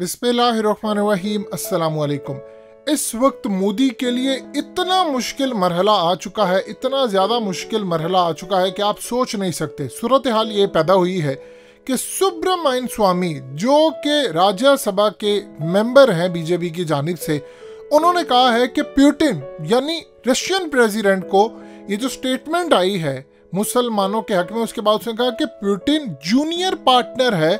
बिस्मिल्लाहिर्रहमानिर्रहीम वालेकुम इस वक्त मोदी के लिए इतना मुश्किल मरहला आ चुका है, इतना ज़्यादा मुश्किल मरहला आ चुका है कि आप सोच नहीं सकते। सूरत हाल ये पैदा हुई है कि सुब्रमण्यन स्वामी, जो कि राज्यसभा के मेंबर हैं बीजेपी की जानिब से, उन्होंने कहा है कि प्यूटिन, यानी रशियन प्रेसिडेंट को ये जो स्टेटमेंट आई है मुसलमानों के हक में, उसके बाद उसने कहा कि प्यूटिन जूनियर पार्टनर है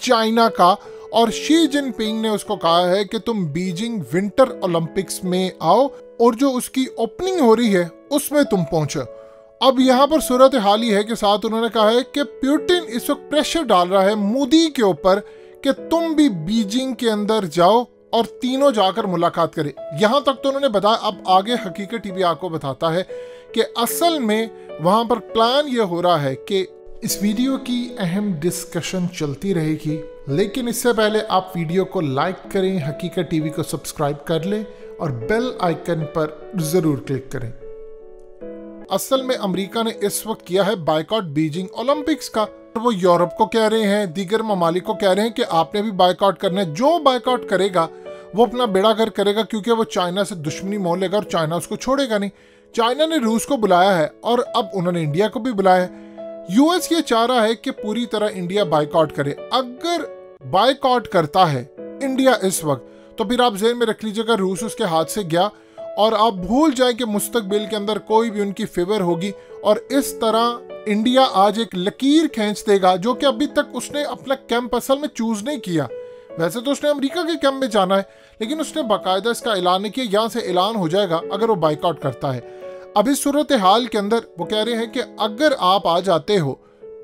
चाइना का। और शी जिनपिंग ने उसको कहा है कि तुम बीजिंग विंटर ओलंपिक्स में आओ और जो उसकी ओपनिंग हो रही है, उसमें तुम पहुंचो। अब यहाँ पर सूरत हाल ही है कि साथ उन्होंने कहा है कि प्यूटिन इस वक्त प्रेशर डाल रहा है मोदी के ऊपर कि तुम भी बीजिंग के अंदर जाओ और तीनों जाकर मुलाकात करें। यहाँ तक तो उन्होंने बताया, अब आगे हकीकत टीवी आपको बताता है कि असल में वहाँ पर प्लान ये हो रहा है कि इस वीडियो की अहम डिस्कशन चलती रहेगी। लेकिन इससे पहले आप वीडियो को लाइक करें, हकीकत टीवी को सब्सक्राइब कर लें और बेल आइकन पर ज़रूर क्लिक करें। असल में अमेरिका ने इस वक्त किया है बाइकआउट बीजिंग ओलंपिक्स का। वो यूरोप को कह रहे हैं, दीगर ममालिक को कह रहे हैं कि आपने भी बाइकआउट करना है। जो बाइकआउट करेगा, वो अपना बेड़ा कर करेगा क्योंकि वो चाइना से दुश्मनी मोल लेगा और चाइना उसको छोड़ेगा नहीं। चाइना ने रूस को बुलाया है और अब उन्होंने इंडिया को भी बुलाया है। यूएस ये चाह रहा है कि पूरी तरह इंडिया बाइकआउट करे। अगर बाइकआउट करता है इंडिया इस वक्त तो फिर आप जेन में रख लीजिएगा रूस उसके हाथ से गया, और आप भूल जाए कि मुस्तकबिल के अंदर कोई भी उनकी फेवर होगी, और इस तरह इंडिया आज एक लकीर खींच देगा, जो कि अभी तक उसने अपना कैंप असल में चूज़ नहीं किया। वैसे तो उसने अमेरिका के कैंप में जाना है, लेकिन उसने बाकायदा इसका ऐलान नहीं किया, यहाँ से ऐलान हो जाएगा अगर वो बाइकआउट करता है। अब इस सूरत हाल के अंदर वो कह रहे हैं कि अगर आप आ जाते हो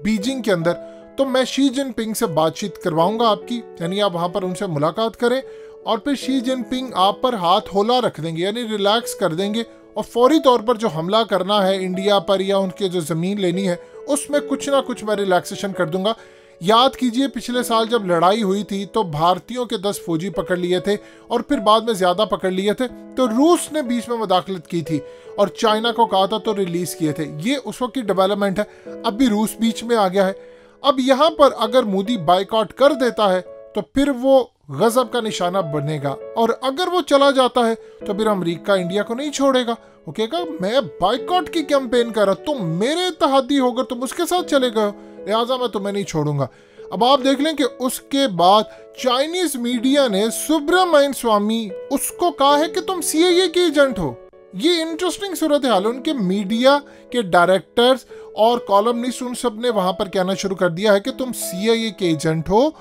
बीजिंग के अंदर तो मैं शी जिनपिंग से बातचीत करवाऊँगा आपकी, यानी आप वहाँ पर उनसे मुलाकात करें और फिर शी जिनपिंग आप पर हाथ होला रख देंगे, यानी रिलैक्स कर देंगे और फौरी तौर पर जो हमला करना है इंडिया पर या उनके जो ज़मीन लेनी है, उसमें कुछ ना कुछ मैं रिलैक्सेशन कर दूँगा। याद कीजिए, पिछले साल जब लड़ाई हुई थी तो भारतीयों के दस फौजी पकड़ लिए थे और फिर बाद में ज़्यादा पकड़ लिए थे तो रूस ने बीच में मुदाखलत की थी और चाइना को कहा था तो रिलीज़ किए थे। ये उस वक्त की डेवलपमेंट है। अब भी रूस बीच में आ गया है। अब यहाँ पर अगर मोदी बाइकआउट कर देता है तो फिर वो गजब का निशाना बनेगा और अगर वो चला जाता है तो फिर अमेरिका इंडिया को नहीं छोड़ेगा। वो कहेगा, मैं बाइकआउट की कैंपेन कर रहा तुम मेरे तहादी होकर तुम उसके साथ चले गए लिहाजा मैं तुम्हें नहीं छोड़ूँगा। अब आप देख लें कि उसके बाद चाइनीज़ मीडिया ने सुब्रमण्यन स्वामी, उसको कहा है कि तुम सी के एजेंट हो। ये इंटरेस्टिंग सूरत हाल उनके मीडिया के डायरेक्टर्स और कॉलमनिस्ट उन सबने वहाँ पर कहना शुरू कर दिया है कि तुम सी के एजेंट हो।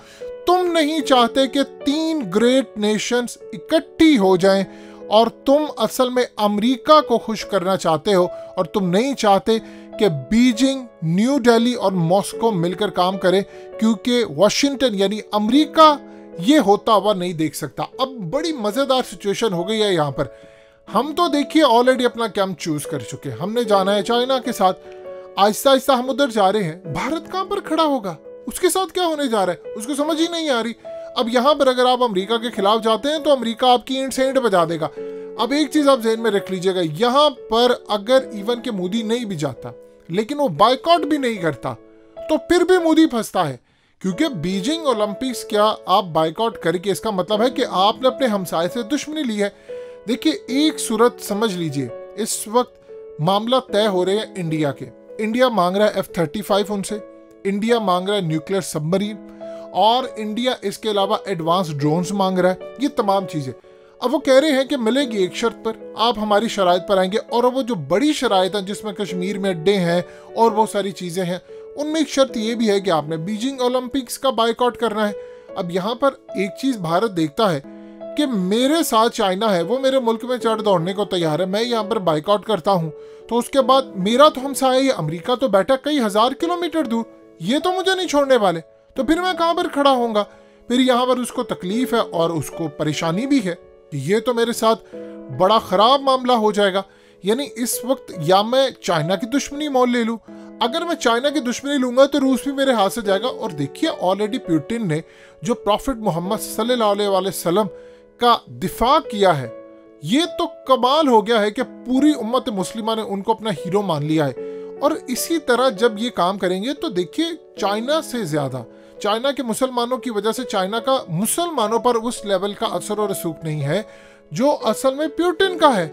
तुम नहीं चाहते कि तीन ग्रेट नेशंस इकट्ठी हो जाएँ और तुम असल में अमेरिका को खुश करना चाहते हो और तुम नहीं चाहते कि बीजिंग, न्यू दिल्ली और मॉस्को मिलकर काम करें, क्योंकि वॉशिंगटन यानी अमेरिका, ये होता हुआ नहीं देख सकता। अब बड़ी मज़ेदार सिचुएशन हो गई है यहाँ पर। हम तो देखिए ऑलरेडी अपना कैंप चूज़ कर चुके हमने जाना है चाइना के साथ। आहिस्ता आहिस्ता हम उधर जा रहे हैं। भारत कहाँ पर खड़ा होगा? उसके साथ क्या होने जा रहा है? उसको समझ ही नहीं आ रही। अब यहाँ पर अगर आप अमेरिका के खिलाफ जाते हैं तो अमेरिका आपकी इंट से इंट बजा देगा। अब एक चीज़ आप जहन में रख लीजिएगा। यहाँ पर अगर इवन के मोदी नहीं भी जाता लेकिन वो बाइकआउट भी नहीं करता। तो फिर भी मोदी फंसता है। क्योंकि बीजिंग ओलंपिक्स क्या आप बाइकआउट करके इसका मतलब है कि आपने अपने हमसाए से दुश्मनी ली है? देखिए, एक सूरत समझ लीजिए, इस वक्त मामला तय हो रहे हैं इंडिया के। इंडिया मांग रहा है एफ़ थर्टी फाइव उनसे, इंडिया मांग रहा है न्यूक्लियर सबमरीन और इंडिया इसके अलावा एडवांस ड्रोन्स मांग रहा है। ये तमाम चीज़ें। अब वो कह रहे हैं कि मिलेगी एक शर्त पर। आप हमारी शराइ पर आएँगे और वो जो बड़ी शराइत हैं जिसमें कश्मीर में अड्डे हैं और बहुत सारी चीज़ें हैं, उनमें एक शर्त ये भी है कि आपने बीजिंग ओलंपिक्स का बाइकआउट करना है। अब यहाँ पर एक चीज़ भारत देखता है कि मेरे साथ चाइना है, वो मेरे मुल्क में चढ़ दौड़ने को तैयार है, मैं यहाँ पर बाइकआउट करता हूँ। तो उसके बाद मेरा तो हमसा है ये अमरीका तो बैठा कई हज़ार किलोमीटर दूर, ये तो मुझे नहीं छोड़ने वाले। तो फिर मैं कहाँ पर खड़ा होऊँगा? फिर यहाँ पर उसको तकलीफ़ है और उसको परेशानी भी है। ये तो मेरे साथ बड़ा ख़राब मामला हो जाएगा। यानी इस वक्त या मैं चाइना की दुश्मनी मोल ले लूँ। अगर मैं चाइना की दुश्मनी लूँगा तो रूस भी मेरे हाथ से जाएगा। और देखिए ऑलरेडी प्यूटिन ने जो प्रॉफिट मोहम्मद सल्लल्लाहु का दिफा किया है, ये तो कमाल हो गया है कि पूरी उम्मत मुस्लिमा ने उनको अपना हीरो मान लिया है। और इसी तरह जब ये काम करेंगे तो देखिए, चाइना से ज़्यादा चाइना के मुसलमानों की वजह से चाइना का मुसलमानों पर उस लेवल का असर और रसूख नहीं है, जो असल में प्यूटिन का है।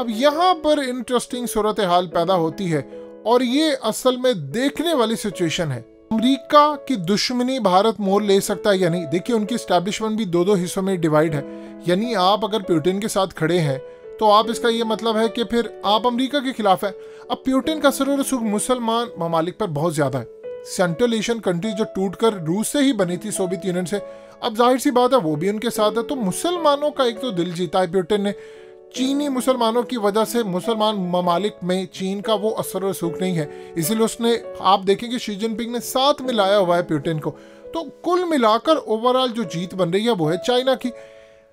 अब यहाँ पर इंटरेस्टिंग सूरत हाल पैदा होती है और ये असल में देखने वाली सिचुएशन है। अमेरिका की दुश्मनी भारत मोल ले सकता है या नहीं? देखिए, उनकी स्टैब्लिशमेंट भी दो दो हिस्सों में डिवाइड है। यानी आप अगर प्यूटिन के साथ खड़े हैं तो आप इसका ये मतलब है कि फिर आप अमेरिका के खिलाफ है। अब प्यूटिन का सर रसूख मुसलमान ममालिक पर बहुत ज़्यादा है। सेंट्रल एशियन कंट्रीज़ जो टूटकर रूस से ही बनी थी सोवियत यूनियन से। अब ज़ाहिर सी बात है, वो भी उनके साथ है तो मुसलमानों का एक तो दिल जीता है प्यूटिन ने। चीनी मुसलमानों की वजह से मुसलमान ममालिक में चीन का वो असर रसूख नहीं है। इसीलिए उसने, आप देखेंगे, शी जिनपिंग ने साथ मिलाया हुआ है प्यूटिन को। तो कुल मिलाकर ओवरऑल जो जीत बन रही है, वो है चाइना की।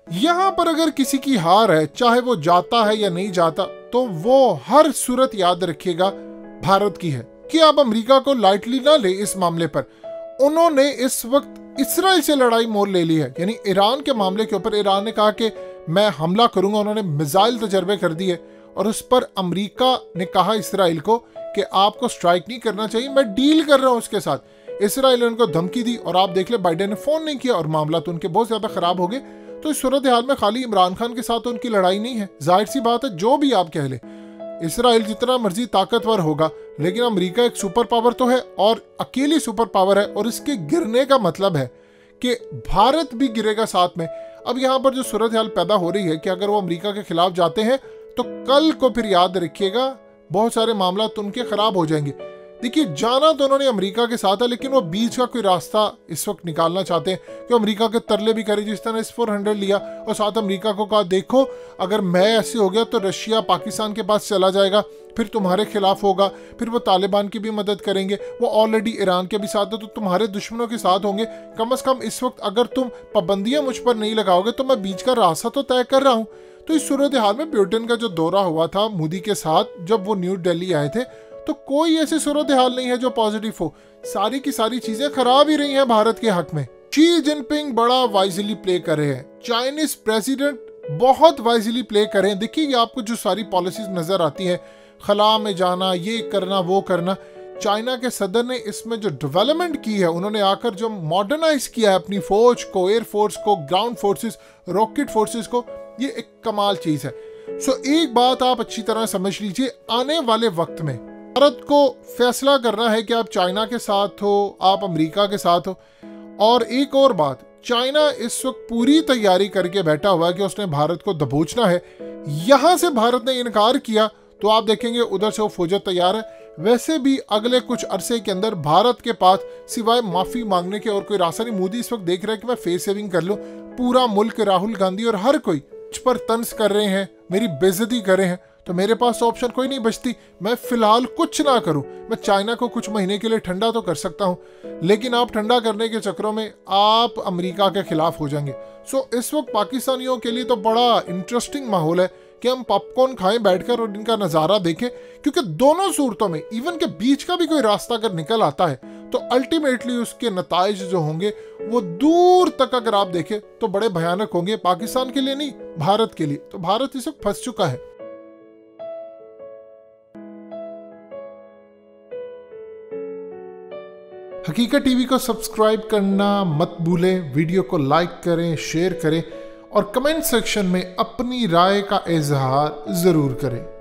यहाँ पर अगर किसी की हार है, चाहे वो जाता है या नहीं जाता तो वो हर सूरत याद रखिएगा, भारत की है। कि आप अमेरिका को लाइटली ना ले इस मामले पर। उन्होंने इस वक्त इसराइल से लड़ाई मोड़ ले ली है। यानी ईरान के मामले के ऊपर ईरान ने कहा कि मैं हमला करूँगा, उन्होंने मिसाइल तजर्बे कर दिए और उस पर अमेरिका ने कहा इसराइल को कि आपको स्ट्राइक नहीं करना चाहिए, मैं डील कर रहा हूँ उसके साथ। इसराइल ने उनको धमकी दी और आप देख ले बाइडेन ने फ़ोन नहीं किया और मामला तो उनके बहुत ज़्यादा खराब हो गए। तो इस सूरत हाल में खाली इमरान खान के साथ उनकी लड़ाई नहीं है। ज़ाहिर सी बात है, जो भी आप कह ले इसराइल जितना मर्ज़ी ताकतवर होगा, लेकिन अमेरिका एक सुपर पावर तो है और अकेली सुपर पावर है और इसके गिरने का मतलब है कि भारत भी गिरेगा साथ में। अब यहाँ पर जो सूरत हाल पैदा हो रही है कि अगर वो अमेरिका के खिलाफ जाते हैं तो कल को फिर याद रखिएगा, बहुत सारे मामला तो उनके खराब हो जाएँगे। देखिए, जाना तो उन्होंने अमेरिका के साथ है, लेकिन वो बीच का कोई रास्ता इस वक्त निकालना चाहते हैं कि अमेरिका के तरले भी करे जिस तरह इस फोर हंड्रेड लिया और साथ अमेरिका को कहा, देखो, अगर मैं ऐसे हो गया तो रशिया पाकिस्तान के पास चला जाएगा, फिर तुम्हारे खिलाफ होगा, फिर वो तालिबान की भी मदद करेंगे, वो ऑलरेडी ईरान के भी साथ है तो तुम्हारे दुश्मनों के साथ होंगे। कम अज कम इस वक्त अगर तुम पाबंदियाँ मुझ पर नहीं लगाओगे तो मैं बीच का रास्ता तो तय कर रहा हूँ। तो इस सूरत हाल में ब्यूटन का जो दौरा हुआ था मोदी के साथ, जब वो न्यू दिल्ली आए थे तो कोई ऐसी सूरत हाल नहीं है जो पॉजिटिव हो। सारी की सारी चीज़ें खराब ही रही हैं भारत के हक में। शी जिनपिंग बड़ा वाइजली प्ले कर रहे हैं। चाइनीज़ प्रेसिडेंट बहुत वाइजली प्ले कर रहे हैं। देखिए आपको जो सारी पॉलिसीज़ नज़र आती है, खला में जाना, ये करना, वो करना चाइना के सदर ने इसमें जो डेवलपमेंट की है, उन्होंने आकर जो मॉडर्नाइज किया है अपनी फौज को एयरफोर्स को ग्राउंड फोर्सेस रॉकेट फोर्सेस को, ये एक कमाल चीज़ है। सो एक बात आप अच्छी तरह समझ लीजिए, आने वाले वक्त में भारत को फैसला करना है कि आप चाइना के साथ हो, आप अमेरिका के साथ हो। और एक और बात, चाइना इस वक्त पूरी तैयारी करके बैठा हुआ है कि उसने भारत को दबोचना है। यहाँ से भारत ने इनकार किया तो आप देखेंगे उधर से वो फौजत तैयार है। वैसे भी अगले कुछ अरसे के अंदर भारत के पास सिवाय माफ़ी मांगने के और कोई रास्ता नहीं। मोदी इस वक्त देख रहे है कि मैं फेस सेविंग कर लूँ। पूरा मुल्क राहुल गांधी और हर कोई पर तंज कर रहे हैं, मेरी बेजती कर रहे हैं। तो मेरे पास ऑप्शन कोई नहीं बचती। मैं फ़िलहाल कुछ ना करूँ। मैं चाइना को कुछ महीने के लिए ठंडा तो कर सकता हूँ, लेकिन आप ठंडा करने के चक्रों में आप अमेरिका के खिलाफ हो जाएँगे। सो इस वक्त पाकिस्तानियों के लिए तो बड़ा इंटरेस्टिंग माहौल है कि हम पॉपकॉर्न खाएँ, बैठकर और इनका नज़ारा देखें, क्योंकि दोनों सूरतों में इवन के बीच का भी कोई रास्ता अगर निकल आता है तो अल्टीमेटली उसके नतज जो होंगे, वो दूर तक अगर आप देखें तो बड़े भयानक होंगे। पाकिस्तान के लिए नहीं, भारत के लिए। तो भारत इस वक्त फंस चुका है। हकीकत टीवी को सब्सक्राइब करना मत भूलें, वीडियो को लाइक करें, शेयर करें और कमेंट सेक्शन में अपनी राय का इजहार ज़रूर करें।